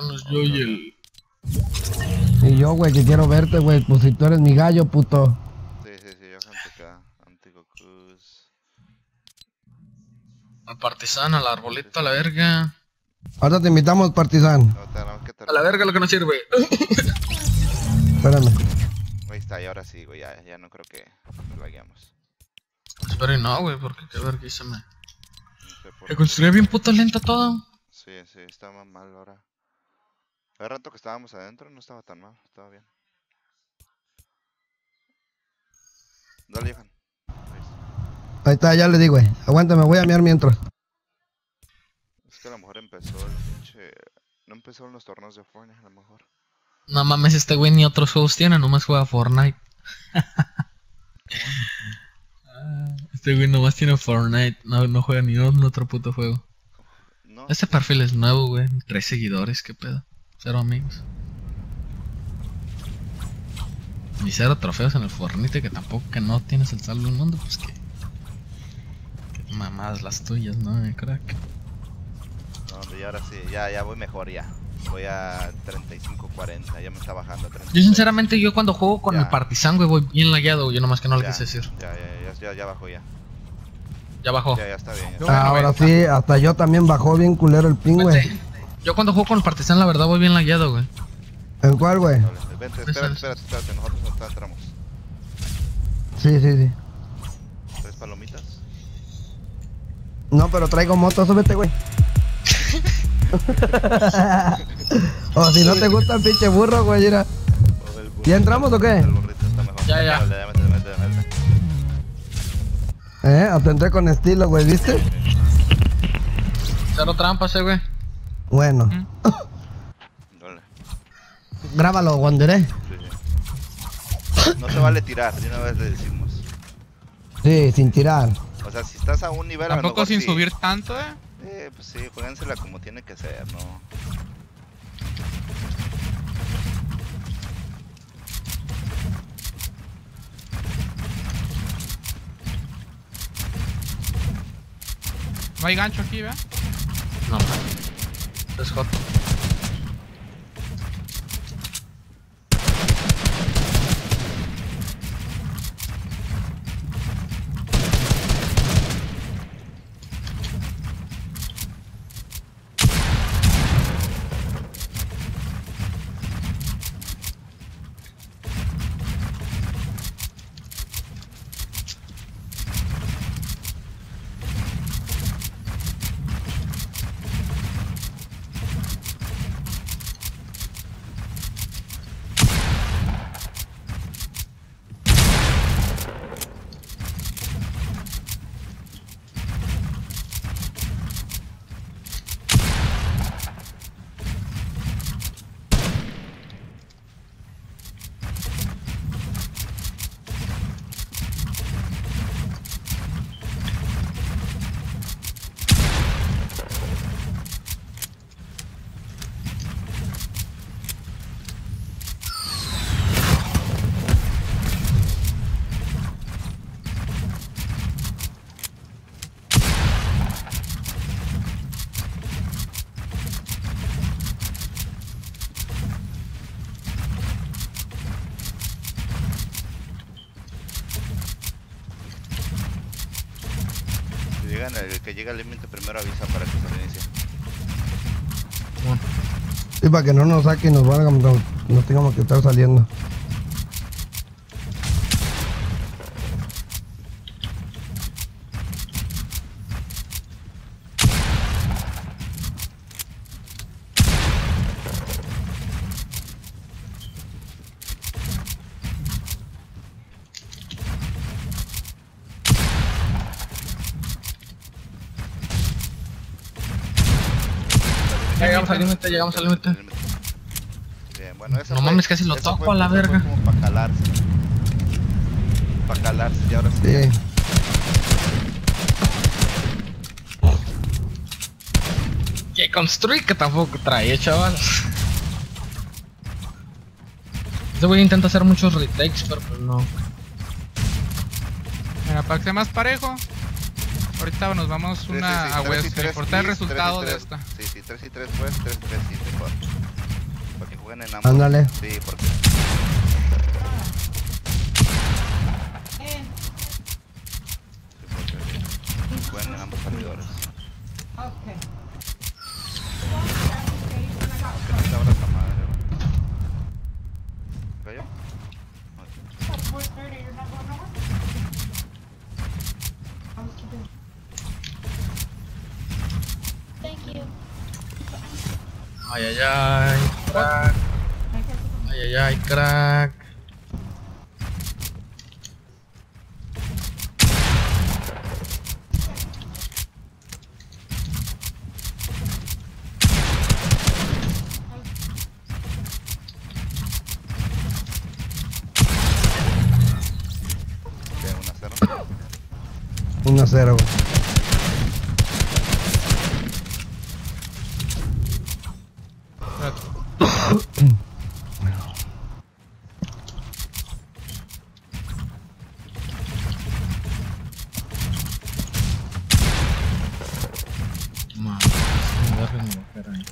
Yo y el. Y yo, güey, que quiero verte, güey. Pues si tú eres mi gallo, puto. Sí, sí, sí, yo gente acá. Antigocus. La partisana, la arboleta, la verga. Ahora te invitamos, partizan. No, no, que A la verga lo que no sirve. Espérame. Ahí está, y ahora sí, güey, ya, ya no creo que nos lagueamos. Espero y no, güey, porque qué. No sé por Se qué. construye bien puto lento todo. Sí, sí, está más mal ahora. El rato que estábamos adentro no estaba tan mal, estaba bien. Dale, Johan. Ahí está, ya le di, güey. Aguántame, voy a mirar mientras. Es que a lo mejor empezó el pinche... No empezó en los torneos de Fortnite, a lo mejor. No mames, este güey ni otros juegos tiene, nomás juega Fortnite. Este güey nomás tiene Fortnite, no, no juega ni un otro puto juego. No, Este perfil es nuevo, güey. Tres seguidores, qué pedo. Cero amigos. Ni cero trofeos en el Fortnite, que tampoco que no tienes el salvo del mundo, pues que. Que mamadas las tuyas, ¿no, mi crack? no, hombre, y ahora sí, ya, ya voy mejor ya. Voy a 35-40, ya me está bajando a 36. Yo sinceramente, yo cuando juego con Ya. el Partizan, güey, voy bien lagueado, yo nomás que no le Ya, quise decir. Ya, ya, ya, ya, ya bajó ya. Ya bajó. Ya, ya está bien. ya Yo- está Bueno, Ahora sí, hasta yo también bajó bien culero el ping, güey. Yo cuando juego con el Partizan, la verdad, voy bien lagueado, güey. ¿En cuál, güey? Vente, espérate, es. espérate, espérate, nosotros ahorita entramos. Sí, sí, sí. ¿Tres palomitas? No, pero traigo moto, súbete, güey. o si no te gusta el pinche burro, güey, mira. El. ¿Ya entramos o qué? El burrito está mejor. Ya, ya. Eh, hasta entré con estilo, güey, ¿viste? Cero trampas, eh, güey. Bueno, Dale. grábalo, Wanderé. Sí, sí. No se vale tirar, de una vez le decimos. Sí, sin tirar. O sea, si estás a un nivel Tampoco sin sí. subir tanto, eh. Eh, pues sí, juégansela como tiene que ser, ¿no? No hay gancho aquí, ¿verdad? No, es hot. El que llega al límite primero avisa para que se reinicie. Sí, para que no nos saquen y nos van a, no, no tengamos que estar saliendo. Ya llegamos al límite, llegamos al límite. Bien, bueno, eso No fue- mames, casi lo toco a la verga. como para calarse. Para calarse, y ahora sí. Sí. Que construir que tampoco trae, chaval. Este güey intenta hacer muchos retakes, pero pues no. Mira, para que sea más parejo. Ahorita nos vamos Sí, una sí, sí, a y West. Reportar el y resultado de esta. Sí, sí, 3 y 3 West, 3 y 3 East, mejor. Jueguen en ambos. Ándale. Sí, porque. Porque jueguen en ambos servidores. Okay. Güey. ¿Cayó? Thank Ay, ay, ay, crack. Ay, ay, ay, crack. ¿Qué? ¿Un acero? 1 a 0. Espérate. Madre, no me agarren ni mujer ahí.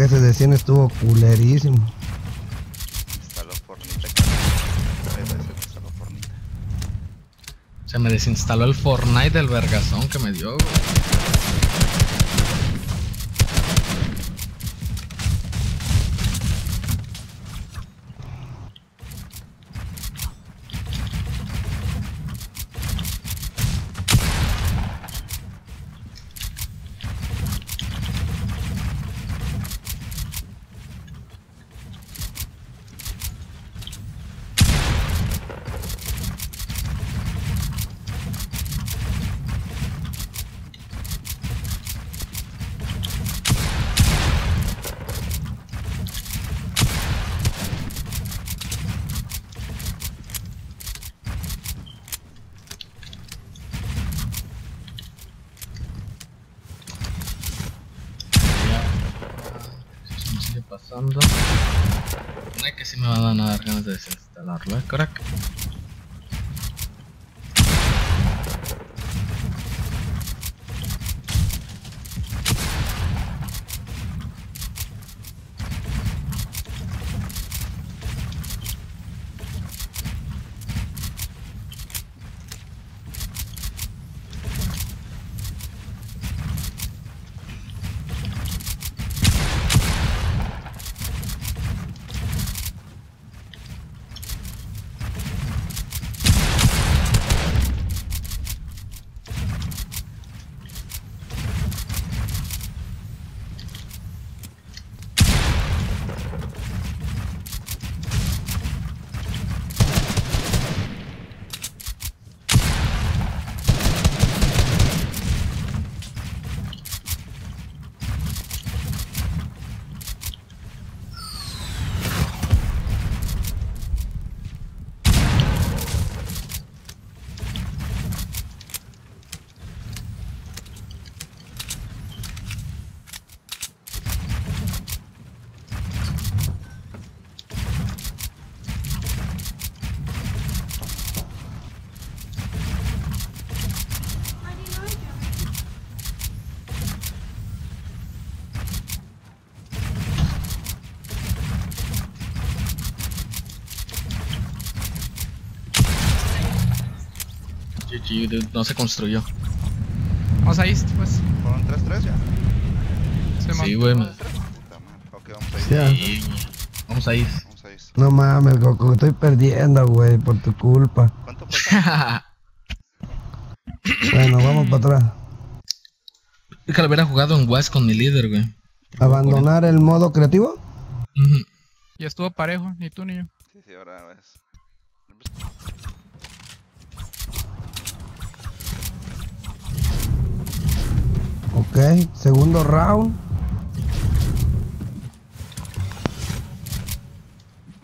La verga, ese de 100 estuvo culerísimo. Instaló Fornite. Se me desinstaló el Fortnite del vergazón que me dio, güey. Ya. Eso No es que sí me van a dar ganas de desinstalarlo, eh, crack. Dude, no se construyó. Vamos a East, pues. ¿Fueron 3-3 ya? Simón. Sí, güey. me- Puta madre. Ok, vamos a ir. Ya. Sí, vamos a ir. Vamos a ir. No mames, Goku, estoy perdiendo, güey, por tu culpa. ¿Cuánto falta? Bueno, vamos para atrás. Es que lo hubiera jugado en West con mi líder, güey. ¿Abandonar el modo creativo? Ujú. Ya estuvo parejo, ni tú ni yo. Sí, sí, ahora ves. Ok, segundo round.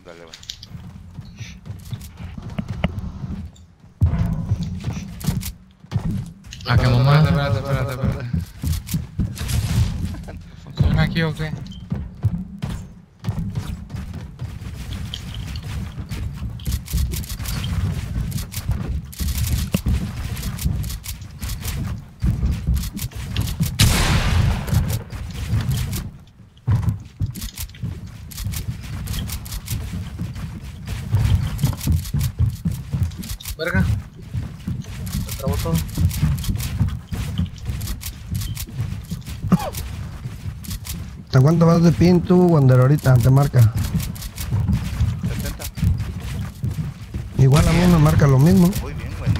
Dale, güey. Ah, qué mamá. Espérate, espérate, espérate, espérate. aquí o qué? Verga. Se trabó todo. ¿A cuánto vas de pin tú, Wander, ahorita? Te marca. 70. Igual a mí me marca lo mismo. Voy bien, güey.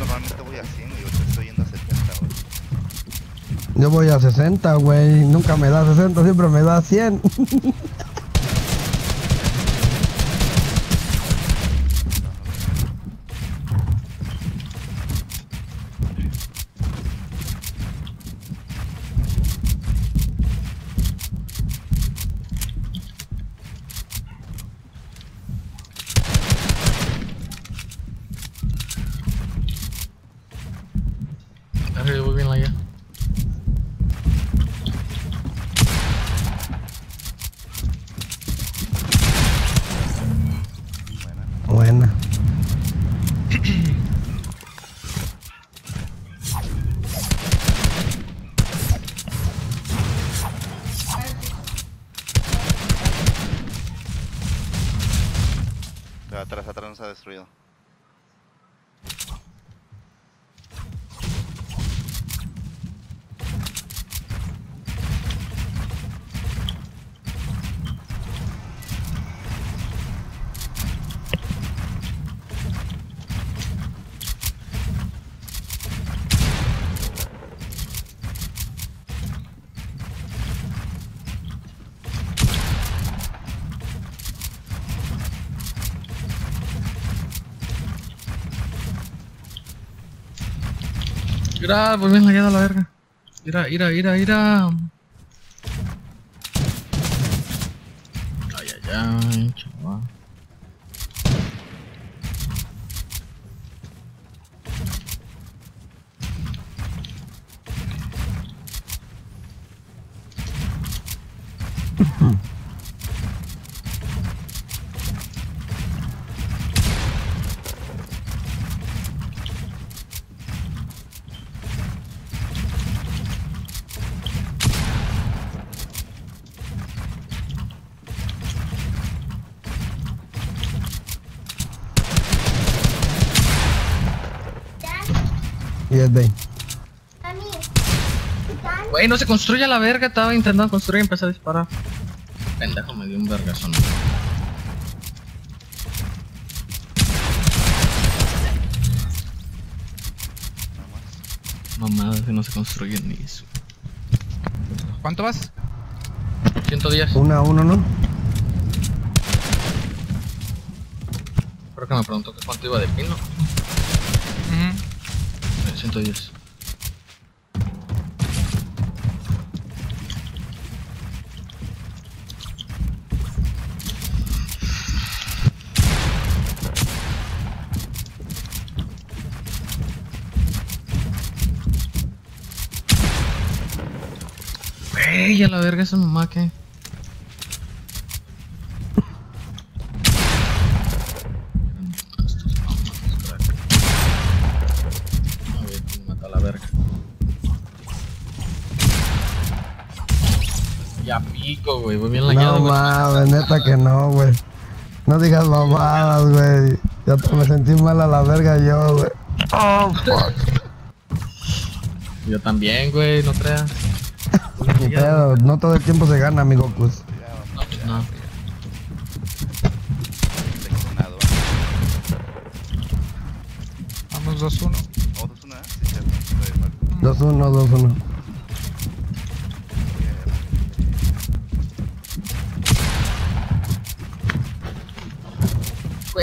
Normalmente voy a 100 y ahorita estoy yendo a 70, güey. Yo voy a 60, güey. Nunca me da 60, siempre me da 100. Verga, yo voy bien la ya. Buena. Buena. Atrás nos ha destruido. Mira, voy bien lagueado a la verga. Mira, mira, mira, mira. Ay, ay, ay, chaval. Y es de Güey, no se construye a la verga. Estaba intentando construir y empecé a disparar. Pendejo, me dio un vergazón. Mamadas que no se construyen ni eso. ¿Cuánto vas? 110. una a uno, ¿no? Creo que me preguntó que cuánto iba de pino. 110. Ey, la verga esa mamá que. Ya pico, güey, voy bien lagueado, No güey. mames, neta que no, güey. No digas mamadas, güey. Ya me sentí mal a la verga yo, güey. Oh, fuck. Yo también, güey, no creas. Ni pedo, no todo el tiempo se gana, amigo Cus. Ya, No, pues no. Vamos 2-1. Oh, dos, una. Sí, cierto. Estoy mal. 2-1, 2-1.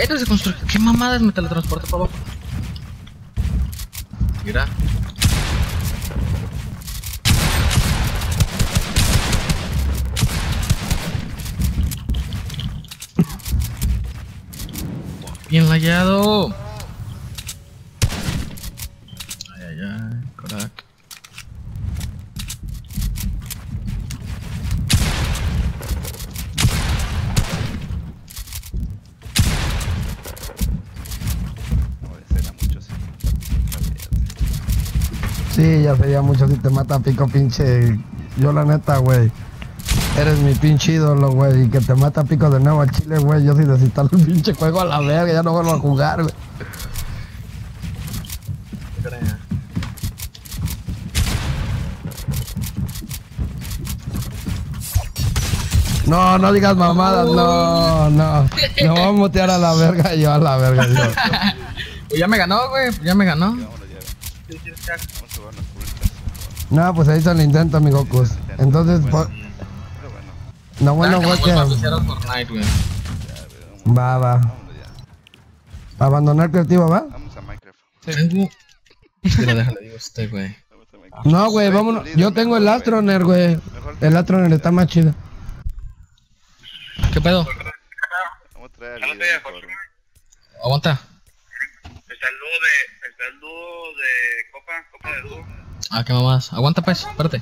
No se construye. ¿Qué mamadas me teletransporta para abajo? Mira. Bien lagueado. Ay, ay, ay, crack. Ya sería mucho si te mata pico pinche. Yo la neta, güey. Eres mi pinche ídolo, güey. Y que te mata pico de nuevo al chile, güey. Yo sí desinstalo el pinche juego a la verga. Ya no vuelvo a jugar, güey. No, no digas mamadas, no, no. Me voy a mutear a la verga yo, a la verga yo. Pues ya me ganó, güey. pues Ya me ganó. No, pues ahí está el intento, mi Gokus. Entonces, pues, Pero bueno, no, bueno, Ah, güey, que Va, va. Abandonar creativo, ¿va? Vamos a Minecraft. Déjale, digo a usted, güey. No, güey, vámonos. Yo tengo el Astroner, güey. El Astroner está más chido. ¿Qué pedo? Vamos a traer líder mejor. Aguanta. Está el dúo de. Está el dúo de Copa, Copa de dúo. Ah, qué mamás. Aguanta, pues, espérate.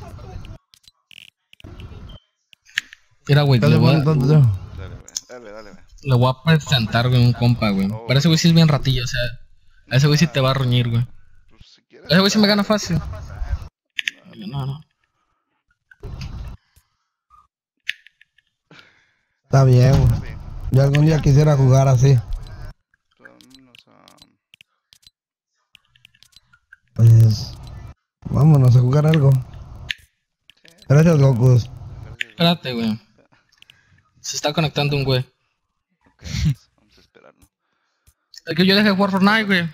Mira, güey, le Dale, voy, a, bueno, entonces. Dale. Dale, dale, güey. le voy a presentar, güey, un compa, güey. Pero ese güey sí es bien ratillo, o sea. A ese güey sí te va a ruñir, güey. Pues. Ese güey sí me gana fácil. No, no. Está bien, güey. Dale. Yo algún día quisiera jugar así. Vámonos a. Pues. Vámonos a jugar algo. Gracias, Gokus. Espérate, güey. Se está conectando un güey. Ok, vamos- a esperarlo. Es que yo dejé de jugar Fortnite, güey.